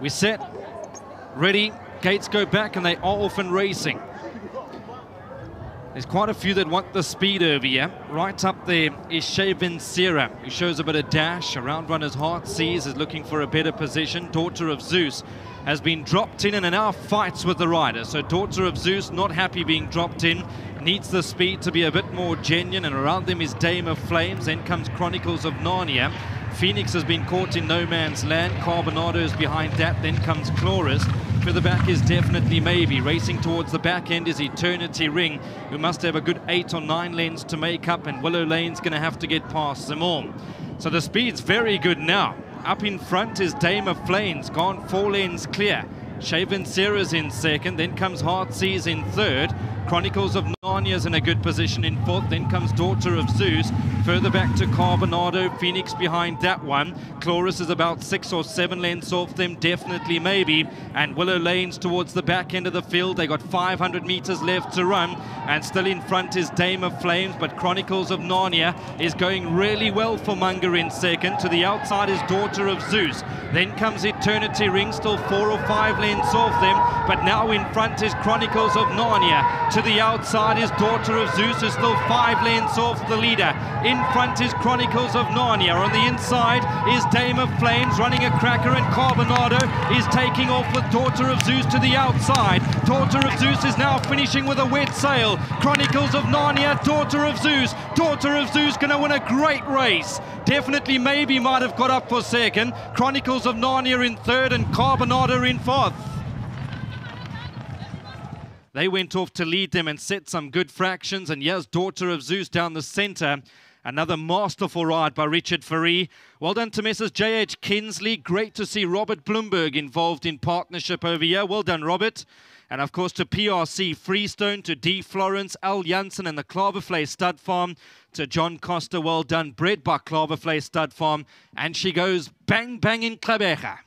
We set, ready, gates go back and they are off and racing. There's quite a few that want the speed over here. Right up there is Shaven Sierra, who shows a bit of dash. Around runner's heart sees is looking for a better position. Daughter of Zeus has been dropped in and now fights with the rider. So Daughter of Zeus not happy being dropped in. Needs the speed to be a bit more genuine and around them is Dame of Flames. Then comes Chronicles of Narnia. Phoenix has been caught in no man's land. Carbonado is behind that. Then comes Chloris. Further back is definitely maybe. Racing towards the back end is Eternity Ring, who must have a good eight or nine lengths to make up, and Willow Lane's going to have to get past them all. So the speed's very good now. Up in front is Dame of Flames, gone four lanes clear. Shaven Sarah's in second, then comes Heartseas in third. Chronicles of Narnia's in a good position in fourth. Then comes Daughter of Zeus. Further back to Carbonado. Phoenix behind that one. Chloris is about six or seven lengths off them. Definitely maybe. And Willow Lanes towards the back end of the field. They got 500 meters left to run. And still in front is Dame of Flames. But Chronicles of Narnia is going really well for Munger in second. To the outside is Daughter of Zeus. Then comes Eternity Ring. Still four or five lengths off them. But now in front is Chronicles of Narnia. To the outside is Daughter of Zeus, is still five lengths off the leader. In front is Chronicles of Narnia. On the inside is Dame of Flames running a cracker, and Carbonado is taking off with Daughter of Zeus to the outside. Daughter of Zeus is now finishing with a wet sail. Chronicles of Narnia, Daughter of Zeus. Daughter of Zeus going to win a great race. Definitely, maybe might have got up for second. Chronicles of Narnia in third, and Carbonado in fourth. They went off to lead them and set some good fractions. And here's Daughter of Zeus down the center. Another masterful ride by Richard Fourie. Well done to Mrs. J.H. Kinsley. Great to see Robert Bloomberg involved in partnership over here. Well done, Robert. And of course to PRC Freestone, to D. Florence, Al Janssen and the Klavervlei Stud Farm, to John Costa. Well done, bred by Klavervlei Stud Farm. And she goes bang, bang in Klabecha.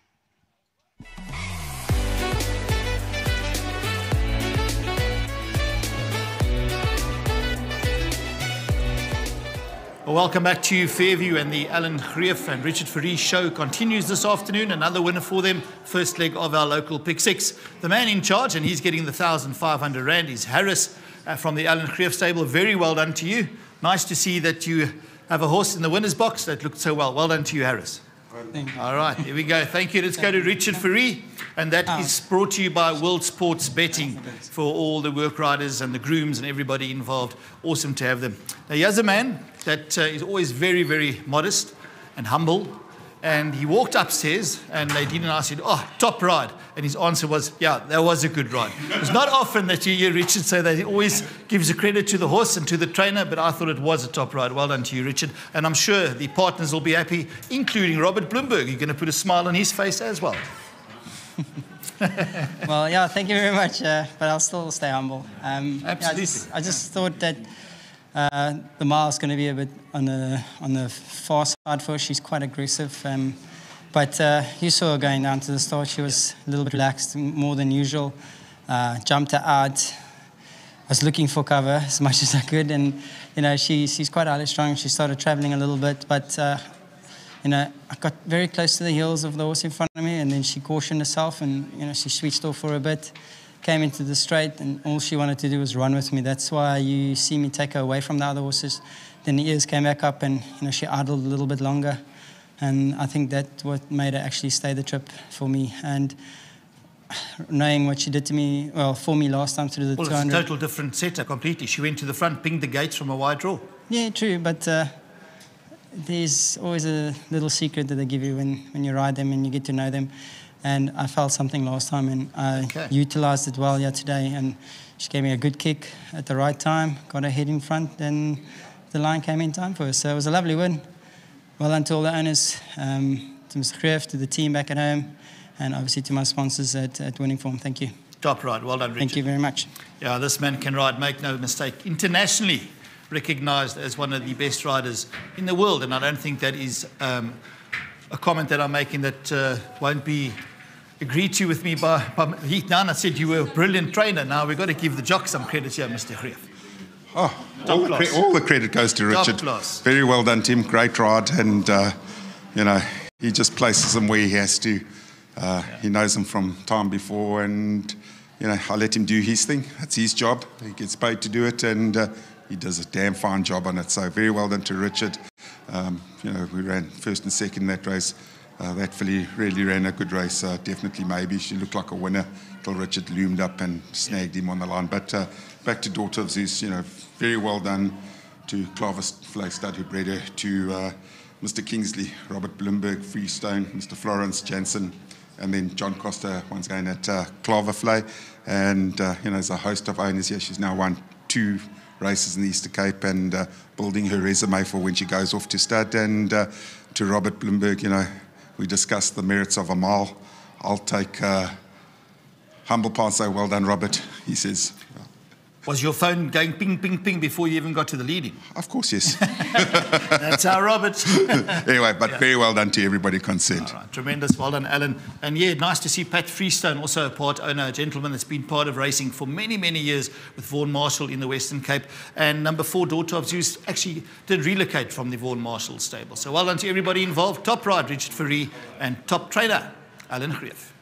Well, welcome back to you, Fairview, and the Alan Greeff and Richard Fourie show continues this afternoon. Another winner for them, first leg of our local pick six. The man in charge, and he's getting the 1,500 Rand, is Harris uh, from the Alan Greeff stable. Very well done to you. Nice to see that you have a horse in the winner's box that looked so well. Well done to you, Harris. All right, here we go. Thank you. Let's go to Richard Fourie, and that oh. is brought to you by World Sports Betting for all the work riders and the grooms and everybody involved. Awesome to have them. Now, here's a man that uh, is always very, very modest and humble. And he walked upstairs, and Nadine and I said, Oh, top ride. And his answer was, Yeah, that was a good ride. It's not often that you hear Richard say that. He always gives the credit to the horse and to the trainer, but I thought it was a top ride. Well done to you, Richard. And I'm sure the partners will be happy, including Robert Bloomberg. You're going to put a smile on his face as well. well, yeah, thank you very much, uh, but I'll still stay humble. Um, Absolutely. Yeah, I, just, I just thought that uh, the mile is going to be a bit on the on the far side for her. She's quite aggressive. Um, but uh, you saw her going down to the start. She was a little bit relaxed, more than usual. Uh, jumped her out. I was looking for cover as much as I could, and you know she, she's quite highly strung. She started traveling a little bit, but uh, you know I got very close to the heels of the horse in front of me, and then she cautioned herself, and you know she switched off for a bit came into the straight, and all she wanted to do was run with me. That's why you see me take her away from the other horses. Then the ears came back up, and you know she idled a little bit longer, and I think that's what made her actually stay the trip for me. And knowing what she did to me, well, for me last time through the well, 200. Well, it's a total different setup completely. She went to the front, pinged the gates from a wide draw. Yeah, true, but. Uh, there's always a little secret that they give you when, when you ride them and you get to know them and I felt something last time, and I okay. utilized it well today. And she gave me a good kick at the right time, got her head in front, and the line came in time for us. So it was a lovely win. Well done to all the owners, um, to Mr. Greeff, to the team back at home, and obviously to my sponsors at, at Winning Form. Thank you. Top ride. Well done, Richard. Thank you very much. Yeah, this man can ride, make no mistake. Internationally recognized as one of the best riders in the world, and I don't think that is um, a comment that I'm making that uh, won't be agreed to with me by, by Heath Nana said you were a brilliant trainer. Now we've got to give the jock some credit here, Mr. Greeff. Oh, all the, cre- all the, credit goes to Richard. Very well done, Tim. Great ride. And, uh, you know, he just places them where he has to. Uh, yeah. He knows them from time before, and you know I let him do his thing. That's his job. He gets paid to do it, and uh, he does a damn fine job on it. So very well done to Richard. Um, you know we ran first and second that race. Uh, that filly really ran a good race. Uh, definitely, maybe she looked like a winner until Richard loomed up and snagged him on the line. But uh, back to Daughter of Zeus, you know, very well done to Klavervlei Stud who bred her, to uh, Mr. Kingsley, Robert Bloomberg, Freestone, Mr. Florence Jansen, and then John Costa once again at uh, Klavervlei. And, uh, you know, as a host of owners here, she's now won two races in the Eastern Cape and uh, building her resume for when she goes off to stud. And uh, to Robert Bloomberg, you know, we discussed the merits of a mile. I'll take uh, humble pie say, well done, Robert. He says, was your phone going ping, ping, ping before you even got to the leading? Of course, yes. That's our Robert. anyway, but yeah. very well done to everybody concerned. Tremendous. Well done, Alan. And yeah, nice to see Pat Freestone, also a part owner, a gentleman that's been part of racing for many, many years with Vaughan Marshall in the Western Cape. And number four, Daughter of Zeus, actually did relocate from the Vaughan Marshall stable. So well done to everybody involved. Top ride, Richard Fourie, and top trainer, Alan Greeff.